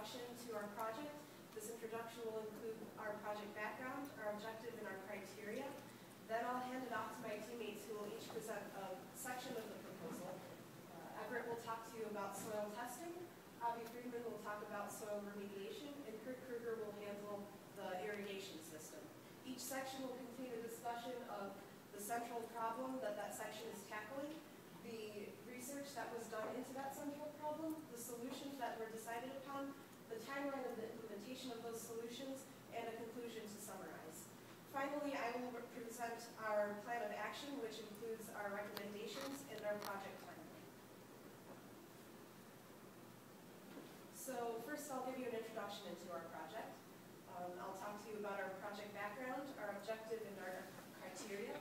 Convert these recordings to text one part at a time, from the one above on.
introduction to our project. This introduction will include our project background, our objective, and our criteria. Then I'll hand it off to my teammates who will each present a section of the proposal. Uh, Everett will talk to you about soil testing, Avi Friedman will talk about soil remediation, and Kurt Kruger will handle the irrigation system. Each section will contain a discussion of the central problem that that section is tackling, the research that was done into that central problem, the solutions that were decided upon, timeline of the implementation of those solutions, and a conclusion to summarize. Finally, I will present our plan of action, which includes our recommendations and our project timeline. So first, I'll give you an introduction into our project. Um, I'll talk to you about our project background, our objective, and our criteria.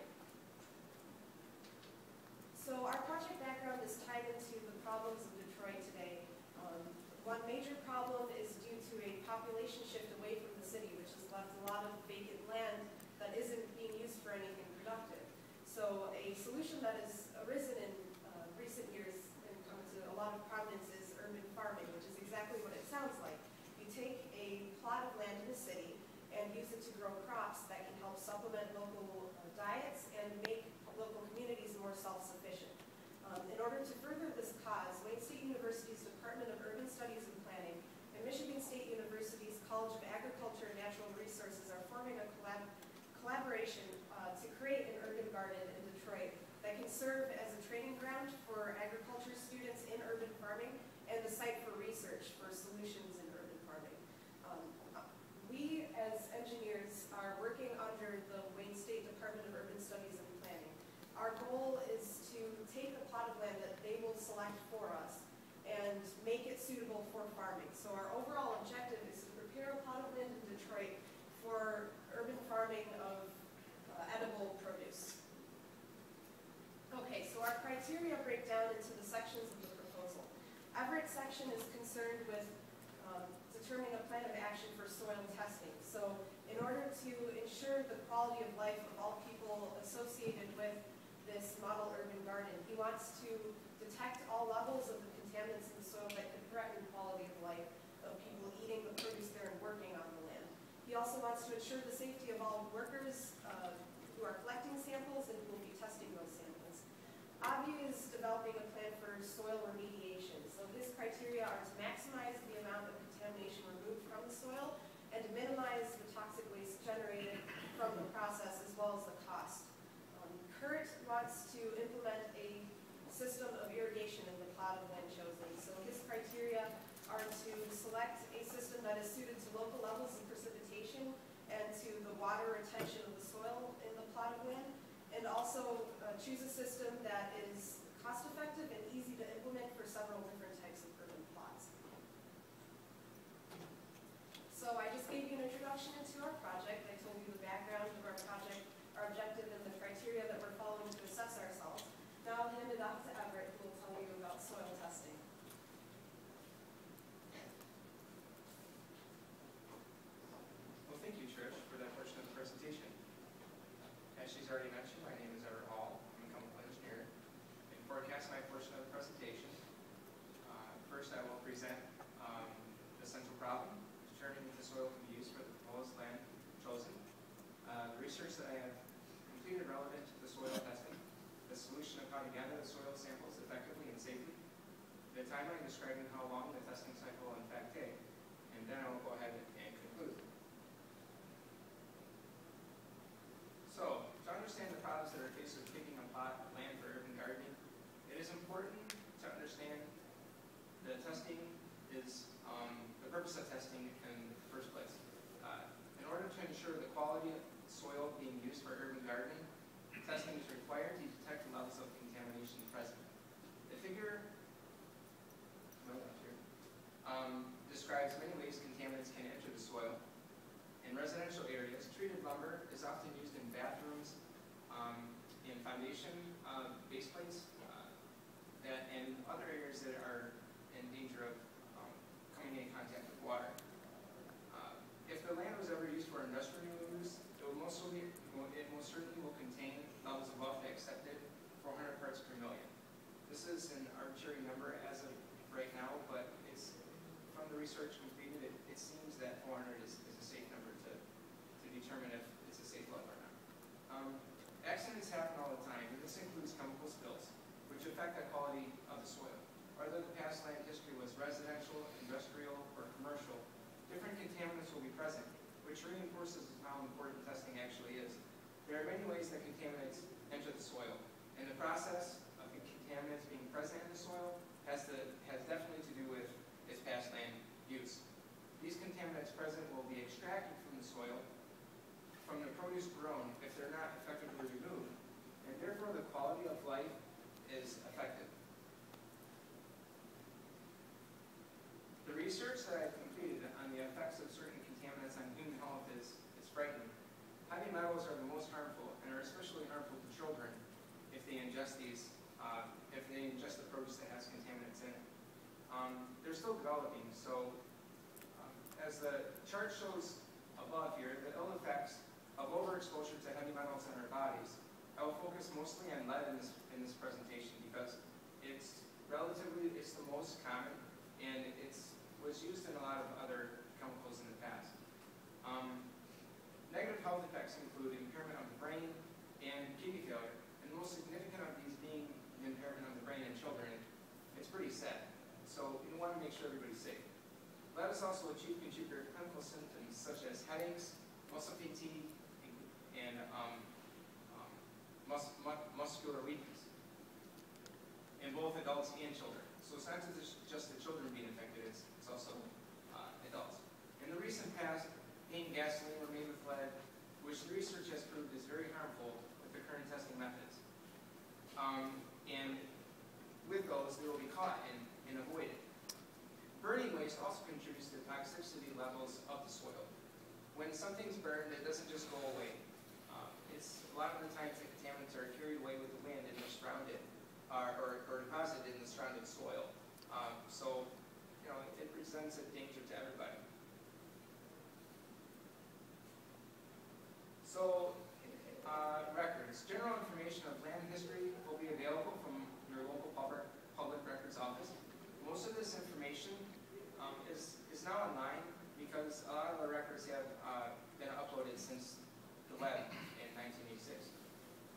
So our project background is tied into the problems of Detroit today. Um, one major problem is due to a population shift away from the city, which has left a lot of vacant land that isn't being used for anything productive. So a solution that has arisen in uh, recent years and come to a lot of prominence is urban farming, which is exactly what it sounds like. You take a plot of land in the city and use it to grow crops that can help supplement local uh, diets and make local communities more self-sufficient. Um, in order to further this cause, Wayne State University's Department of Urban Studies and Planning and Michigan State University's College of Agriculture and Natural Resources are forming a collab collaboration uh, to create an urban garden in Detroit that can serve as a training ground for agriculture students in urban farming and a site for research for solutions in urban farming. Um, we, as engineers, are working under the Wayne State Department of Urban Studies and Planning. Our goal is to take a plot of land that they will select for us and make it suitable for farming. So our overall objective is to prepare a plot of land in Detroit for urban farming of uh, edible produce. Okay, so our criteria break down into the sections of the proposal. Everett's section is concerned with um, determining a plan of action for soil testing. So in order to ensure the quality of life of all people associated with this model urban garden. He wants to detect all levels of the contaminants in the soil that could threaten quality of life of people eating the produce there and working on the land. He also wants to ensure the safety of all workers uh, who are collecting samples and who will be testing those samples. Avi is developing a plan for soil remediation. So his criteria are to maximize the amount of contamination removed from the soil and to minimize the toxic waste generated from the process as well as the cost. Kurt wants to implement a system of irrigation in the plot of land chosen. So his criteria are to select a system that is suited to local levels of precipitation and to the water retention of the soil in the plot of land, and also uh, choose a system that is cost-effective and easy to implement for several different types of urban plots. So I just introduction into our project. I told you the background of our project, our objective, and the criteria that we're following to assess ourselves. Now I'll hand it off to Everett, who will tell you about soil testing. Well, thank you, Trish, for that portion of the presentation. As she's already mentioned, my name is Everett Hall. I'm a chemical engineer. In forecast my portion of the presentation, uh, first I will present um, the central problem, determining if the soil can be used for the proposed land chosen, uh, the research that I have completed relevant to the soil testing, the solution of how to gather the soil samples effectively and safely, the timeline describing how long the testing cycle will in fact take, and then I will go ahead and conclude. So, to understand the problems that are faced with picking a plot of land for urban gardening, it is important to understand that testing is, um, the purpose of testing in the first place. Uh, in order to ensure the quality of soil being used for urban gardening, testing is required to detect the levels of contamination present. The figure describes many ways research completed, it, it seems that 400 is, is, a safe number to, to determine if it's a safe level or not. Um, accidents happen all the time, and this includes chemical spills, which affect the quality of the soil. Whether the past land history was residential, industrial, or commercial, different contaminants will be present, which reinforces how important testing actually is. There are many ways that contaminants enter the soil, and the process of the contaminants being present in the soil has the contaminants present will be extracted from the soil, from the produce grown, if they're not effectively removed, and therefore the quality of life is affected. The research that I've completed on the effects of certain contaminants on human health is, is frightening. Heavy metals are the most harmful and are especially harmful to children if they ingest these, uh, if they ingest the produce that has contaminants in it. Um, they're still developing, so as the chart shows above here, the ill effects of overexposure to heavy metals in our bodies. I will focus mostly on lead in this, in this presentation because it's relatively, it's the most common and it was used in a lot of other chemicals in the past. Um, negative health effects include impairment of the brain and kidney failure, and the most significant of these being the impairment of the brain in children. It's pretty sad. So we want to make sure everybody's safe. Let us also achieve such as headaches, muscle fatigue, and um, um, mus mu muscular weakness in both adults and children. So it's not just the children being affected, it's, it's also uh, adults. In the recent past, paint and gasoline were made with lead, which the research has proved is very harmful with the current testing methods. Um, and with those, they will be caught and, and avoided. Burning waste also contributes to the toxicity levels of the soil. When something's burned, it doesn't just go away. Um, it's a lot of the times the contaminants are carried away with the wind and they're surrounded uh, or, or deposited in the surrounding soil. Um, so, you know, it presents a danger to everybody. So, uh, records. General information of land history will be available from your local public, public records office. Most of this information um, is, is now online because a lot of the records have uh, been uploaded since the web in 1986.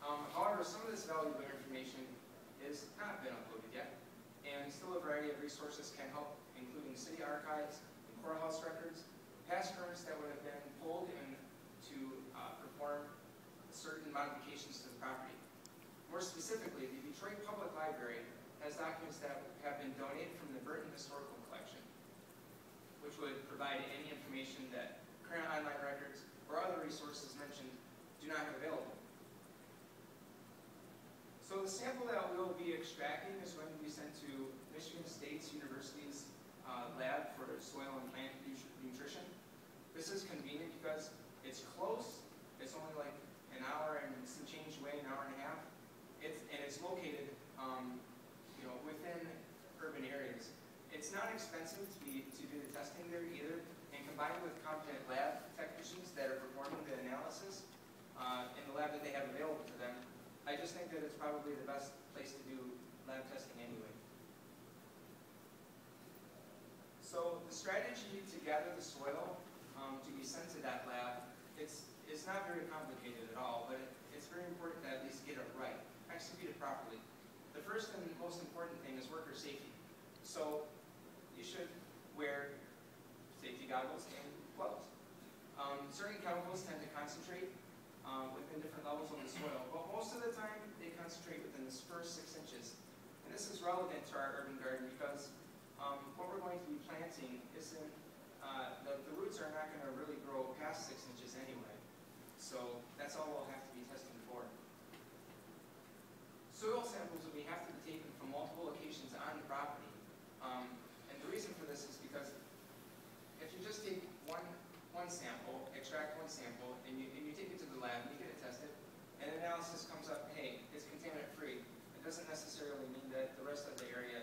Um, however, some of this valuable information is not been uploaded yet, and still a variety of resources can help, including city archives and courthouse records, past currents that would have been pulled in to uh, perform certain modifications to the property. More specifically, the Detroit Public Library has documents that have been donated from the Burton Historical Collection, which would provide any information that current online records or other resources mentioned do not have available. The sample that we'll be extracting is going to be sent to Michigan State University's uh, lab for soil and plant nutrition. This is convenient because it's close. It's only like an hour and some change away, an hour and a half. It's, and it's located, um, you know, within urban areas. It's not expensive to, be, to do the testing there either, and combined with competent lab technicians that are performing the analysis uh, in the lab that they have available to them, I just think that it's probably the best place to do lab testing anyway. So the strategy to gather the soil um, to be sent to that lab, it's, it's not very complicated at all, but it, it's very important to at least get it right, execute it properly. The first and most important thing is worker safety. So you should wear safety goggles and gloves. Um, certain chemicals tend to concentrate um, within different levels of the soil, but most of the time concentrate within this first six inches. And this is relevant to our urban garden because um, what we're going to be planting isn't, uh, the, the roots are not going to really grow past six inches anyway. So that's all we'll have to be testing for. Soil samples will be, have to be taken from multiple locations on the property. Um, and the reason for this is because if you just take one, one sample, extract one sample, and you, and you take it to the lab, you get it tested, and analysis comes up, hey, it's contaminant free. It doesn't necessarily mean that the rest of the area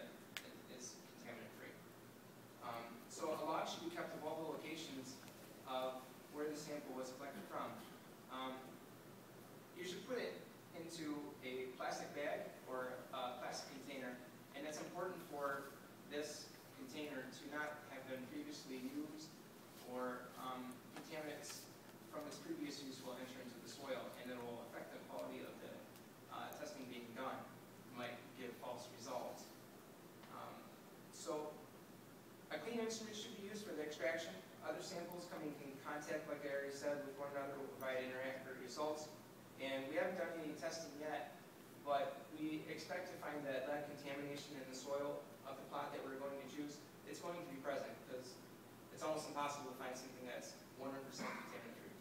is contaminant free. Um, so a log should be kept of all the locations of where the sample was collected from. Um, you should put it into a plastic bag or a plastic container, and it's important for this container to not have been previously used or um, contaminants from its previous use will enter into the soil, and it will affect the quality of the uh, testing being done. It might give false results. clean instruments should be used for the extraction. Other samples coming in contact, like I already said, with one another will provide inaccurate results. And we haven't done any testing yet, but we expect to find that lead contamination in the soil of the plot that we're going to choose, it's going to be present because it's almost impossible to find something that's 100% contaminant free.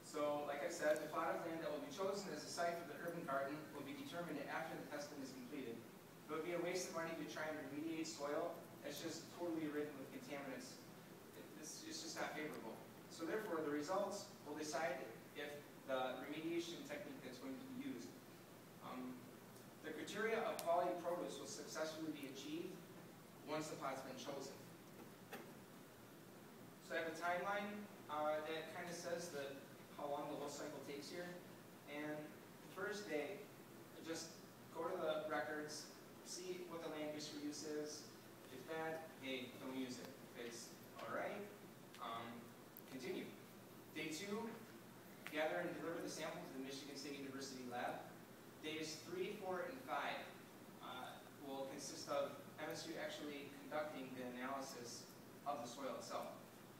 So, like I said, the plot of land that will be chosen as a site for the urban garden will be determined after the completed. It would be a waste of money to try and remediate soil that's just totally ridden with contaminants. It's, it's just not favorable. So therefore, the results will decide if the remediation technique that's going to be used. Um, The criteria of quality produce will successfully be achieved once the plot's been chosen. So I have a timeline uh, that kind of says the, how long the whole cycle takes here. And the first day, just go to the records, see what the land use for use is. If it's bad, hey, don't use it. If it's all right, um, continue. Day two, gather and deliver the sample to the Michigan State University lab. Days three, four, and five uh, will consist of MSU actually conducting the analysis of the soil itself.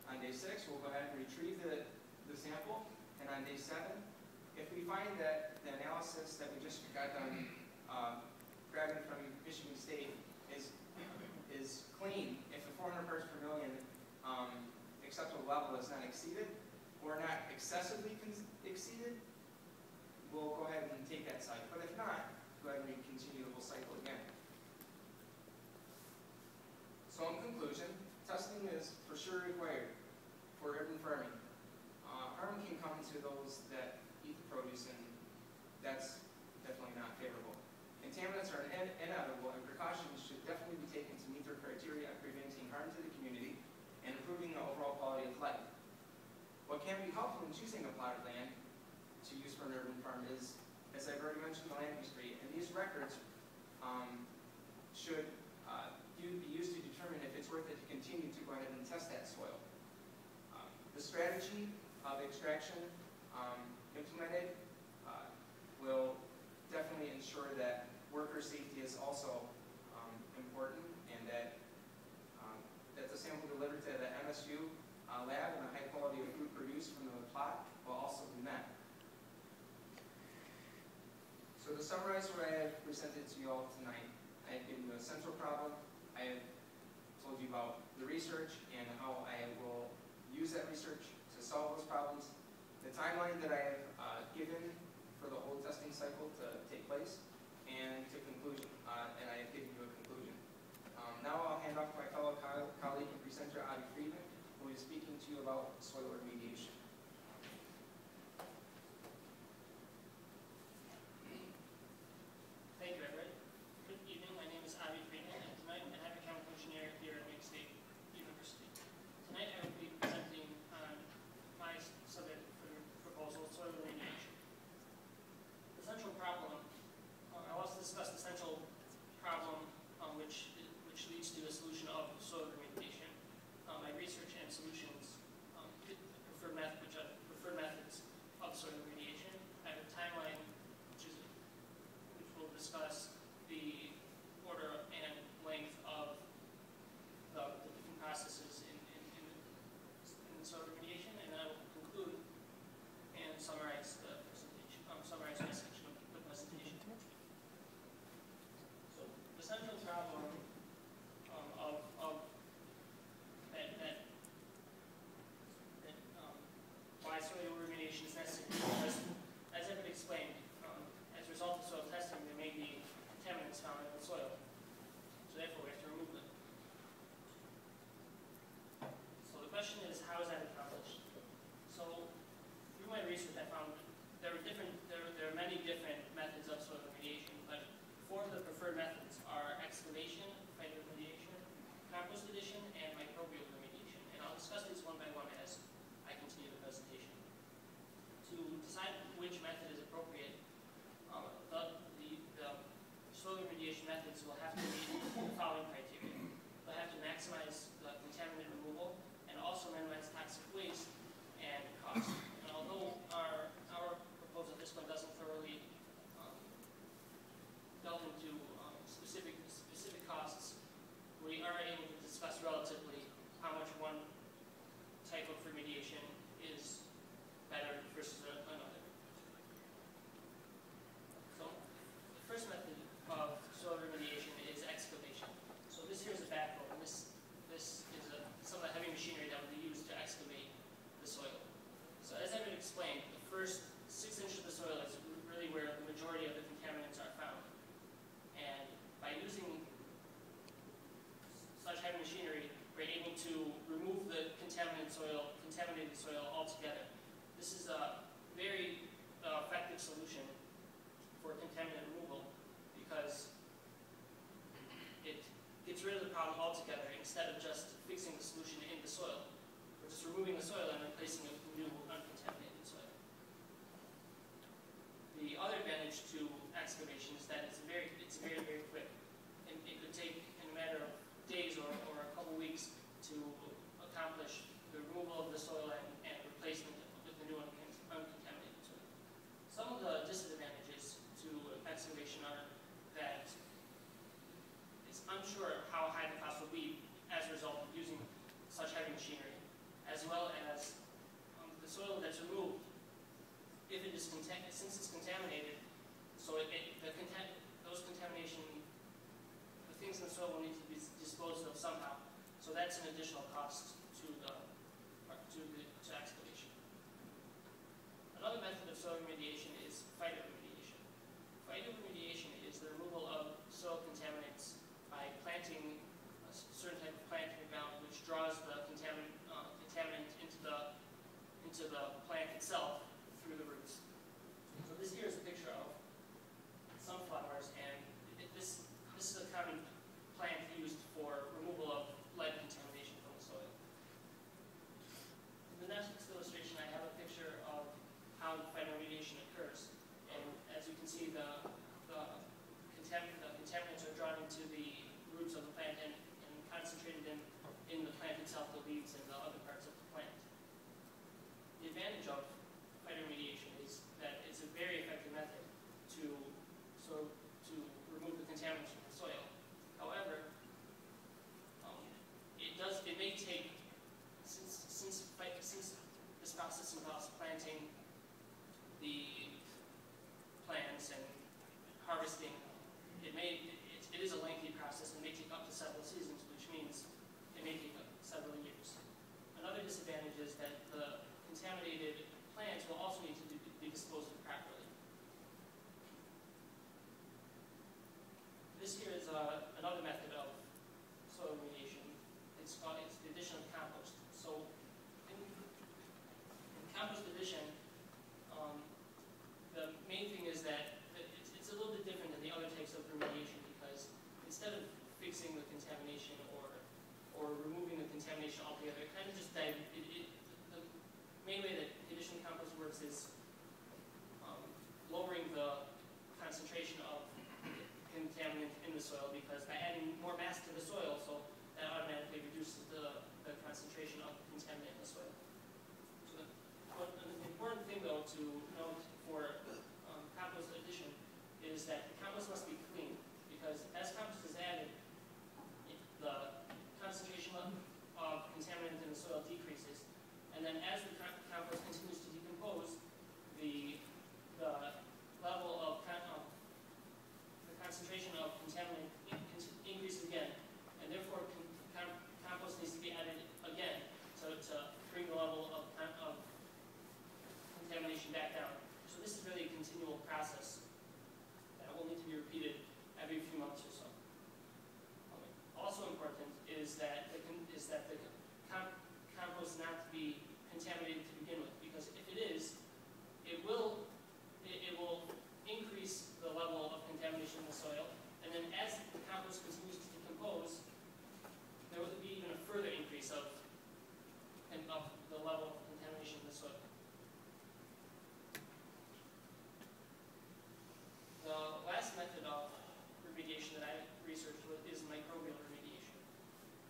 On day six, we'll go ahead and retrieve the, the sample, and on day seven, if we find that the analysis that we just got done uh, grabbing from Michigan State is, is clean, if the 400 parts per million um, acceptable level is not exceeded, or not excessively exceeded, we'll go ahead and take that site. But if not, go ahead and continue whole cycle again. So in conclusion, testing is for sure required for urban farming. Uh, harm can come to those that eat the produce, and that's definitely not favorable. Contaminants are in- inevitable, and precautions should definitely be taken to meet their criteria of preventing harm to the community and improving the overall quality of life. What can be helpful in choosing a plot of land to use for an urban farm is, as I've already mentioned, the land history, and these records um, should uh, be used to determine if it's worth it to continue to go ahead and test that soil. Um, The strategy of extraction um, implemented uh, will definitely ensure that worker safety is also um, important and that, um, that the sample delivered to the MSU uh, lab and the high quality of food produced from the plot will also be met. So to summarize what I have presented to you all tonight, I have given you a central problem, I have told you about the research and how I will use that research to solve those problems, the timeline that I have uh, given for the whole testing cycle to take place, and to conclusion, uh, and I have given you a conclusion. Um, Now I'll hand off to my fellow co- colleague and presenter, Avi Friedman, who is speaking to you about soil remediation. Thank you, Everett. Good evening, my name is Avi Friedman, and tonight I'm a heavy chemical engineer here at Wayne State University. Tonight I will be presenting on my subject for the proposal, soil remediation. The central problem, uh, I will also discuss the central problem um, which, which leads to a solution of soil remediation, uh, my research and solutions, um, preferred method, which are preferred methods of soil remediation. I have a timeline which is which will discuss the order and length of the, the different processes in, in, in, in soil remediation, and I will conclude and summarize the presentation, um, summarize my section of the presentation. So the central problem um, of, of that, that, that um, why soil remediation is necessary, because as I've explained, um, as a result of soil testing, there may be contaminants found in the soil. So therefore, we have to remove them. So the question is, how is that accomplished? So through my research, I found there are different, there, there are many different methods of soil remediation, but four of the preferred methods are excavation, phytoremediation, compost addition, and microbial remediation. And I'll discuss these one by one as I continue the presentation. To decide which method is appropriate, uh, the, the, the soil remediation methods will have to meet the following criteria. They'll have to maximize to remove the contaminated soil, contaminated soil altogether. This is a very uh, effective solution for contaminant removal because it gets rid of the problem altogether instead of just fixing the solution in the soil. We're just removing the soil and replacing it unsure how high the cost will be as a result of using such heavy machinery, as well as um, the soil that's removed, if it is since it's contaminated, so it, it, the contam those contamination, the things in the soil will need to be disposed of somehow. So that's an additional cost.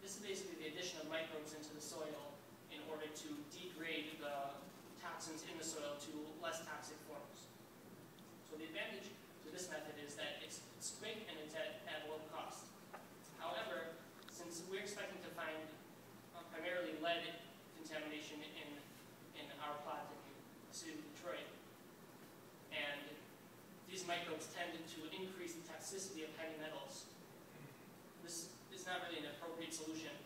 This is basically the addition of microbes into the soil in order to degrade the toxins in the soil to less toxic forms. So the advantage to this method is that it's, it's quick and it's at, at low cost. However, since we're expecting to find uh, primarily lead contamination in, in our plot in the city of Detroit, and these microbes tend to increase the toxicity of heavy metals. This is not really an Solution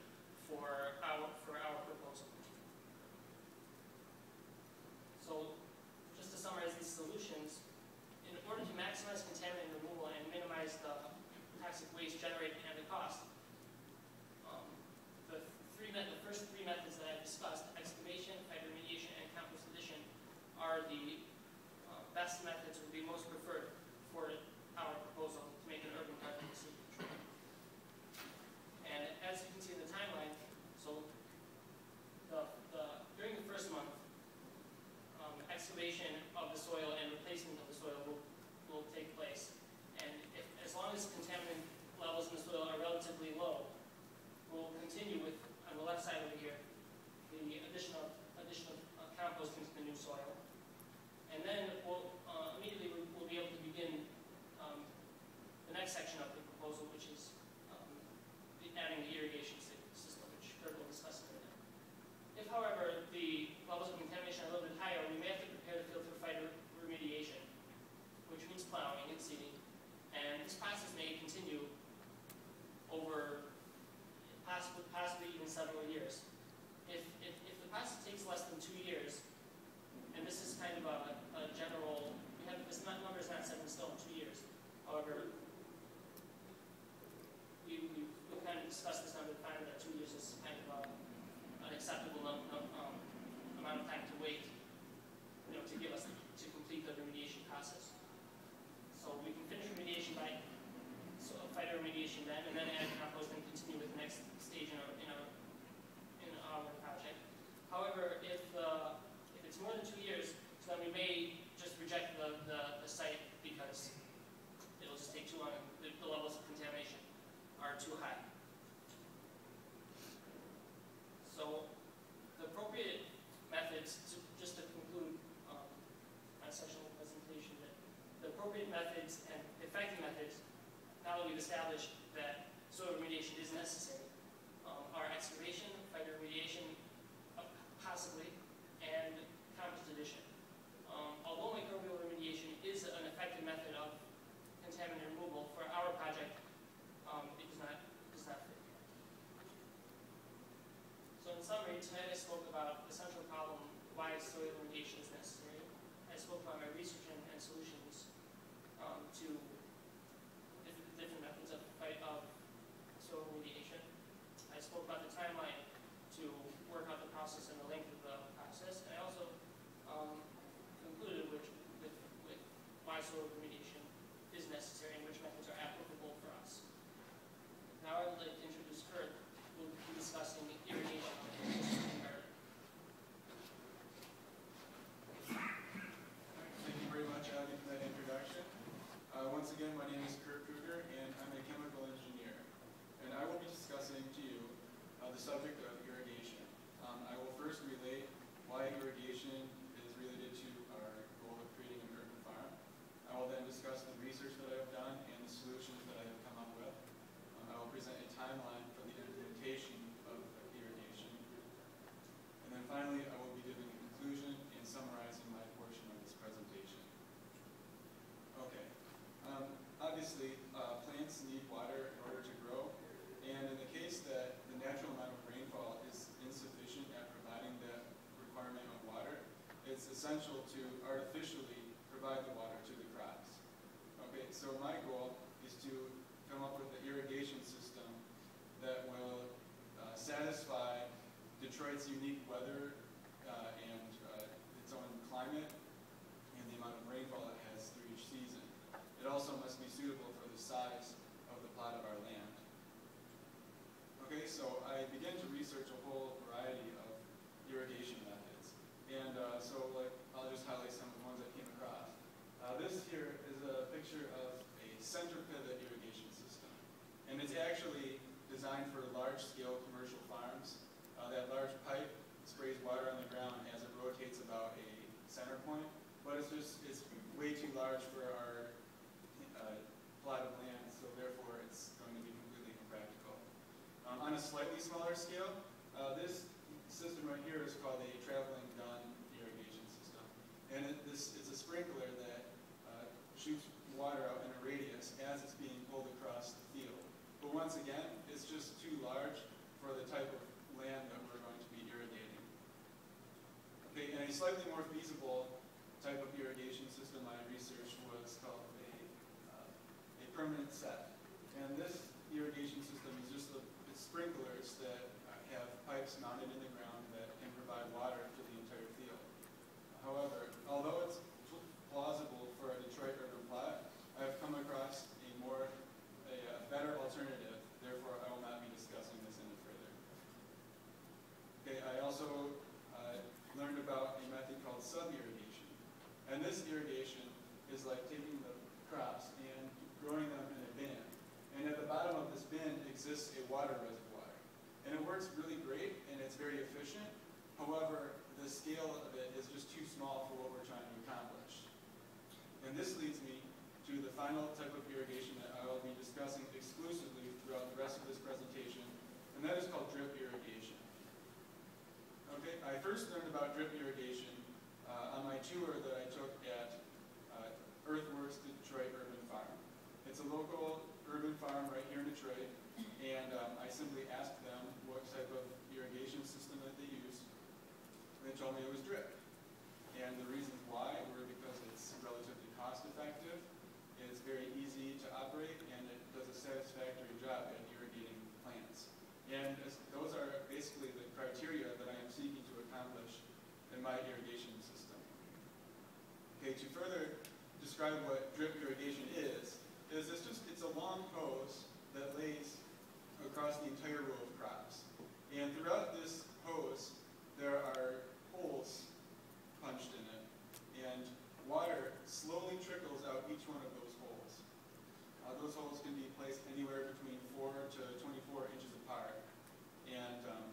established that soil remediation is necessary, um, are excavation, phytoremediation, uh, possibly, and compost addition. Um, although microbial remediation is an effective method of contaminant removal for our project, um, it does not, does not fit. So in summary, tonight I spoke about the central problem, why soil remediation is necessary. I spoke about my research and, and solutions um, to different, different methods of fight of soil remediation. I spoke about the timeline to work out the process and the length of the process. And I also um, concluded with, with, with why soil remediation is necessary and which methods are applicable for us. Now I would like to introduce Kurt, who will be discussing irrigation. Thank you very much, Avi, for that introduction. Uh, Once again, my name is Kurt Kruger, and I'm a chemical engineer. And I will be discussing to you uh, the subject of irrigation. Um, I will first relate why irrigation is related to our goal of creating an urban farm. I will then discuss the research that I have done and the solutions that I have come up with. Um, I will present a timeline for the implementation of irrigation. And then finally, I will be giving a conclusion and summarizing my portion of this presentation. Okay. Um, obviously, uh, plants need water in order to grow, and in the case that the natural amount of rainfall is insufficient at providing that requirement of water, it's essential to artificially provide the water to the crops. Okay, so my goal is to come up with an irrigation system that will uh, satisfy Detroit's unique weather uh, and uh, its own climate and the amount of rainfall it has through each season. It also must be suitable for the size of the plot of our land. Okay, so I began to research a whole variety of irrigation methods. And uh, so like, I'll just highlight some of the ones I came across. Uh, this here is a picture of a center pivot irrigation system. And it's actually designed for large-scale commercial farms. Uh, that large pipe sprays water on the ground as it rotates about a center point, but it's just, it's way too large for our uh, plot of land, so therefore it's going to be completely impractical. Um, on a slightly smaller scale, uh, this system right here is called a traveling gun irrigation system. And it, this is a sprinkler that uh, shoots water out in a radius as it's being pulled across the field. But once again, it's just too large for the type of land that we're going to be irrigating. Okay, and a slightly more feasible type of irrigation system I researched was called a, uh, a permanent set. And this irrigation system is just the sprinklers that have pipes mounted in the ground that can provide water to the entire field. However, although it's pl- plausible for a Detroit urban plot, I've come across a more, a uh, better alternative, therefore I will not be discussing this any further. Okay, I also uh, learned about a method called sub-irrigation. Irrigation is like taking the crops and growing them in a bin. And at the bottom of this bin exists a water reservoir. And it works really great and it's very efficient. However, the scale of it is just too small for what we're trying to accomplish. And this leads me to the final type of irrigation that I will be discussing exclusively throughout the rest of this presentation, and that is called drip irrigation. Okay, I first learned about drip irrigation uh, on my tour that I took Earthworks Detroit Urban Farm. It's a local urban farm right here in Detroit, and um, I simply asked them what type of irrigation system that they use, they told me it was drip. And the reasons why were because it's relatively cost effective, describe what drip irrigation is, is it's just, it's a long hose that lays across the entire row of crops. And throughout this hose, there are holes punched in it, and water slowly trickles out each one of those holes. Uh, those holes can be placed anywhere between four to 24 inches apart. And um,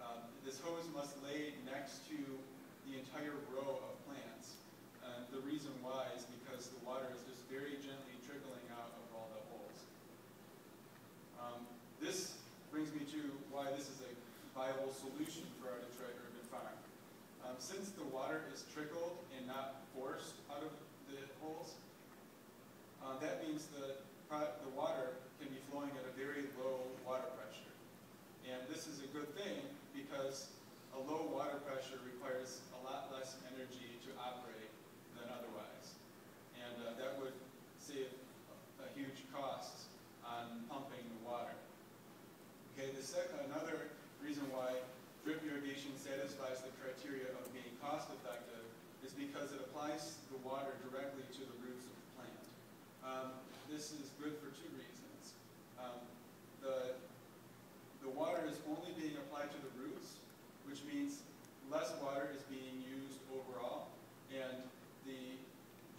uh, this hose must lay next to the entire row of plants. And the reason why is because the water is just very gently trickling out of all the holes. Um, this brings me to why this is a viable solution for our Detroit urban farm. Um, since the water is trickled and not forced out of the holes, uh, that means the, the water can be flowing at a very low water pressure. And this is a good thing because a low water pressure requires a lot less energy to operate than otherwise. And uh, that would save a, huge cost on pumping the water. Okay, the sec- another reason why drip irrigation satisfies the criteria of being cost effective is because it applies the water directly to the roots of the plant. Um, this is good for two reasons. Um, the, the water is only being applied to the roots, which means less water is being used overall, and the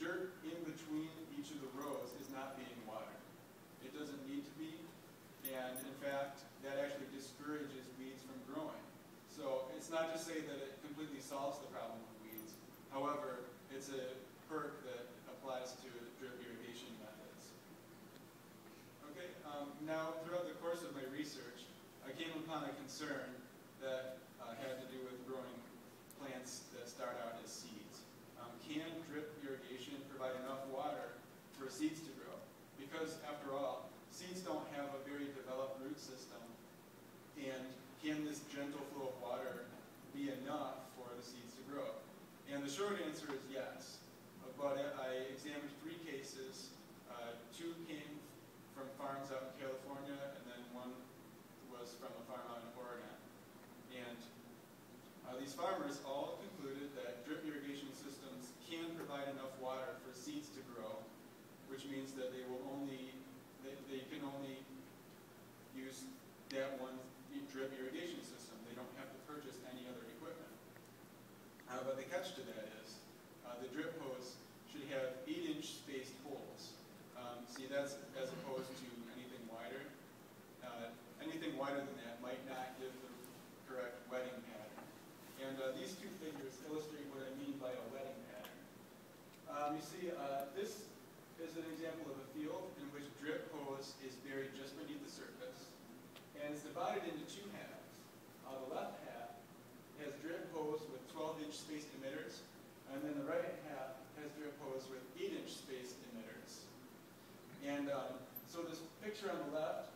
dirt in between each of the rows is not being watered. It doesn't need to be, and in fact, that actually discourages weeds from growing. So it's not to say that it completely solves the. However, it's a perk that applies to drip irrigation methods. Okay, um, now throughout the course of my research, I came upon a concern that uh, had to do with growing plants that start out as seeds. Um, can drip irrigation provide enough water for seeds to grow? Because after all, seeds don't have a very developed root system, and can this gentle flow of water be enough for the seeds to grow? And the short answer is yes. But I examined three cases. Uh, two came from farms out in California, and then one was from a farm out in Oregon. And uh, these farmers all concluded that drip irrigation systems can provide enough water for seeds to grow, which means that they will only, they, they can only use that one drip irrigation system. They don't have to purchase any other equipment. Uh, but the catch to that is, uh, the drip hose should have eight-inch spaced holes. Um, see, that's as opposed to anything wider. Uh, anything wider than that might not give the correct wetting pattern. And uh, these two figures illustrate what I mean by a wetting pattern. Um, you see, uh, this is an example of a field in which drip hose is buried just beneath the surface, and it's divided into two halves. Uh, the left half has drip hose with 12-inch spaced emitters, and then the right half has drip hose with 8-inch spaced emitters. And um, so this picture on the left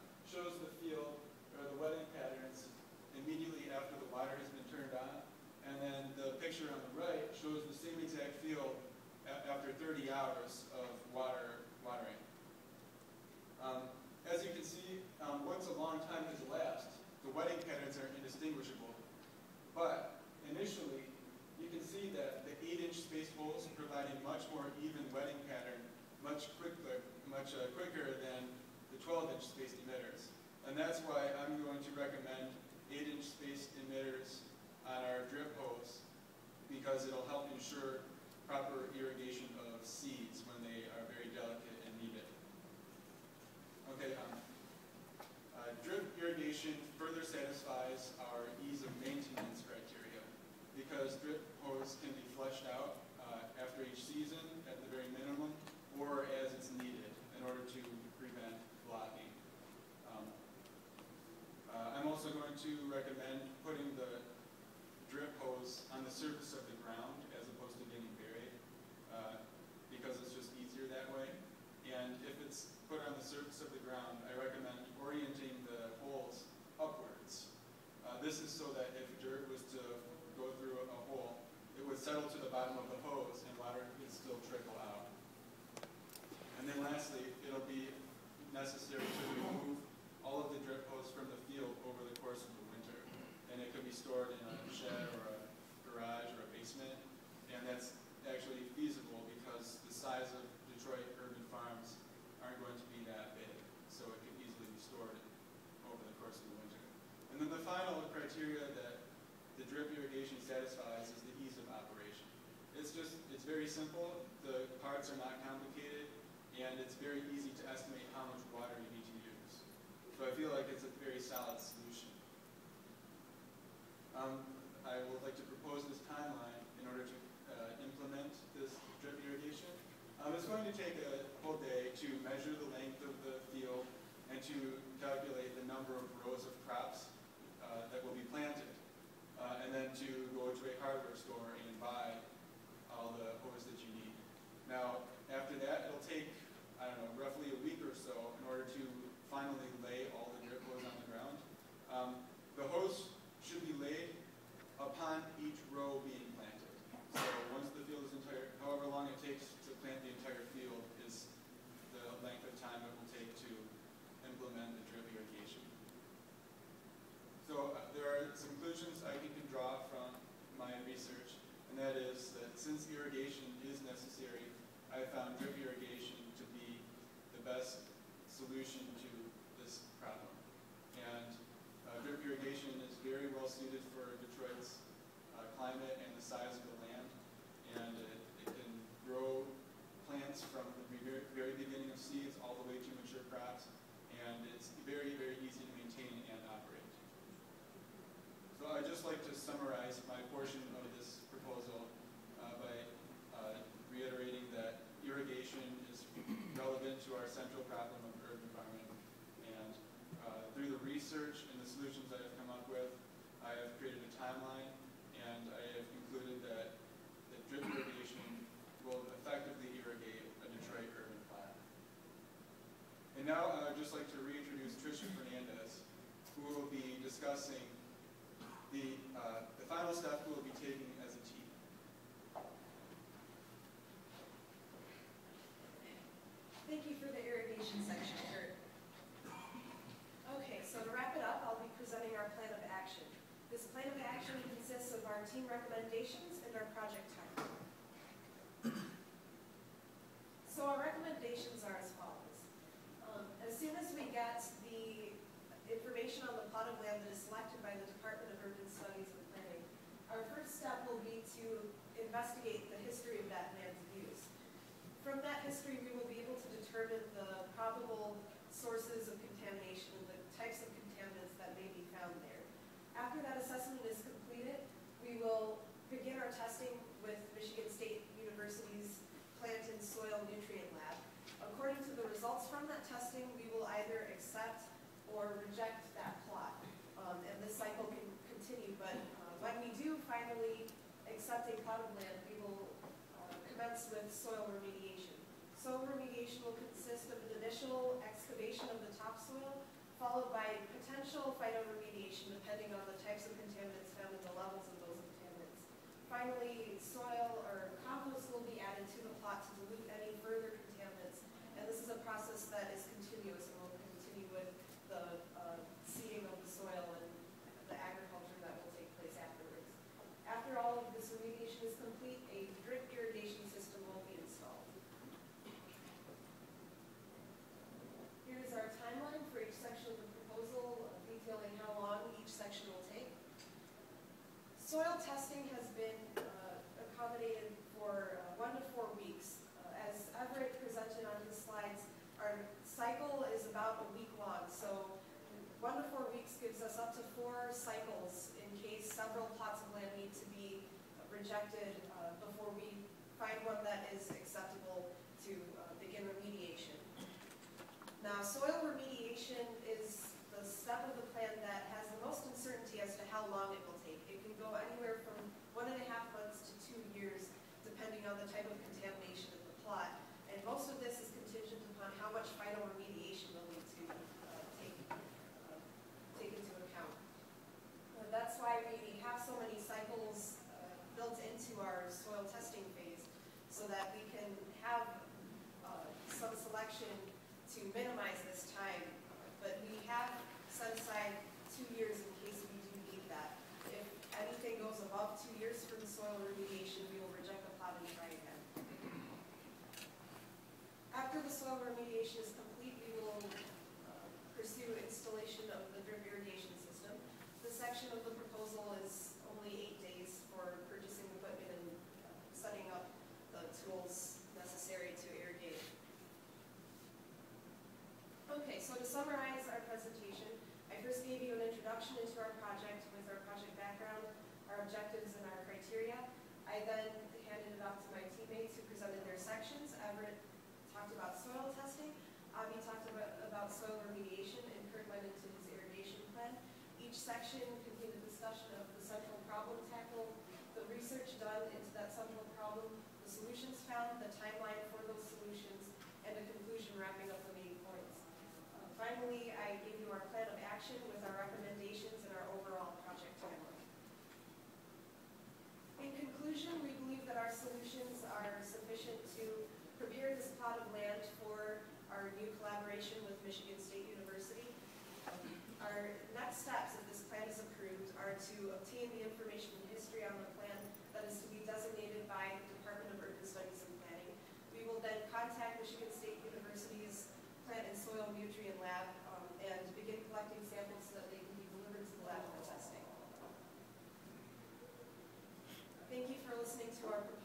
Will be as a team. Thank you for the irrigation section, Kurt. Okay, so to wrap it up, I'll be presenting our plan of action. This plan of action consists of our team recommendations and our project septic bottom land, we will uh, commence with soil remediation. Soil remediation will consist of an initial excavation of the topsoil, followed by potential phytoremediation depending on the types of contaminants found and the levels of those contaminants. Finally, soil soil testing has been uh, accommodated for uh, one to four weeks. Uh, as Everett presented on his slides, our cycle is about a week long, so one to four weeks gives us up to four cycles in case several plots of land need to be rejected uh, before we find one that is acceptable to uh, begin remediation. Now, soil remediation that we can have uh, some selection to minimize this time. But we have set aside two years in case we do need that. If anything goes above two years for the soil remediation, we will reject the plot and try again. After the soil remediation is complete, we will uh, pursue installation of the drip irrigation system. The section of the introduction into our project with our project background, our objectives, and our criteria. I then handed it off to my teammates who presented their sections. Everett talked about soil testing. Avi talked about, about soil remediation, and Kurt went into his irrigation plan. Each section contained a discussion of the central problem tackled, the research done into that central problem, the solutions found, the timeline for those solutions, and a conclusion wrapping up the main points. Uh, finally, I gave you our plan of action with senhor, porque